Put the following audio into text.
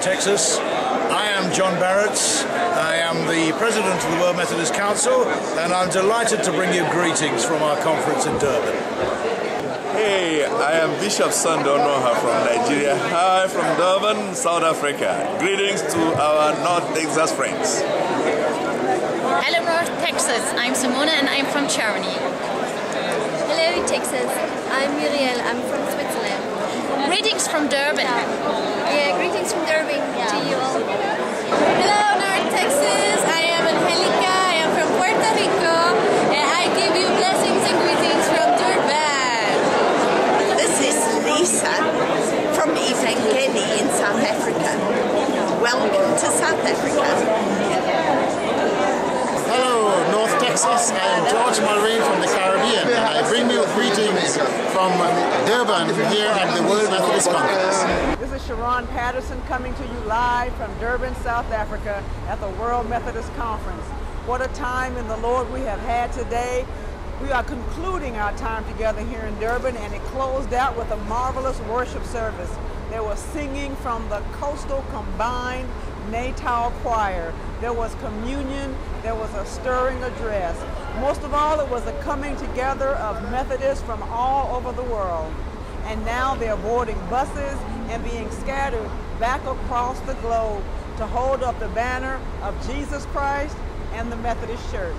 Texas. I am John Barrett. I am the president of the World Methodist Council, and I'm delighted to bring you greetings from our conference in Durban. Hey, I am Bishop Sunday Onuoha from Nigeria. Hi from Durban, South Africa. Greetings to our North Texas friends. Hello, North Texas. I'm Simona and I'm from Germany. Hello, Texas. I'm Muriel. I'm from Switzerland. Greetings from Durban. Yeah, greetings from Durban to you all. Hello, North Texas. I am Angelica. I am from Puerto Rico. And I give you blessings and greetings from Durban. This is Lisa from Evangeli in South Africa. Welcome to South Africa. Hello, North Texas. I am George Mulrain from the Caribbean, and I bring you greetings from Durban here at the World Methodist Conference. This is Sharon Patterson coming to you live from Durban, South Africa at the World Methodist Conference. What a time in the Lord we have had today. We are concluding our time together here in Durban, and it closed out with a marvelous worship service. There was singing from the Coastal Combined Natal Choir. There was communion. There was a stirring address. Most of all, it was a coming together of Methodists from all over the world. And now they're boarding buses and being scattered back across the globe to hold up the banner of Jesus Christ and the Methodist Church.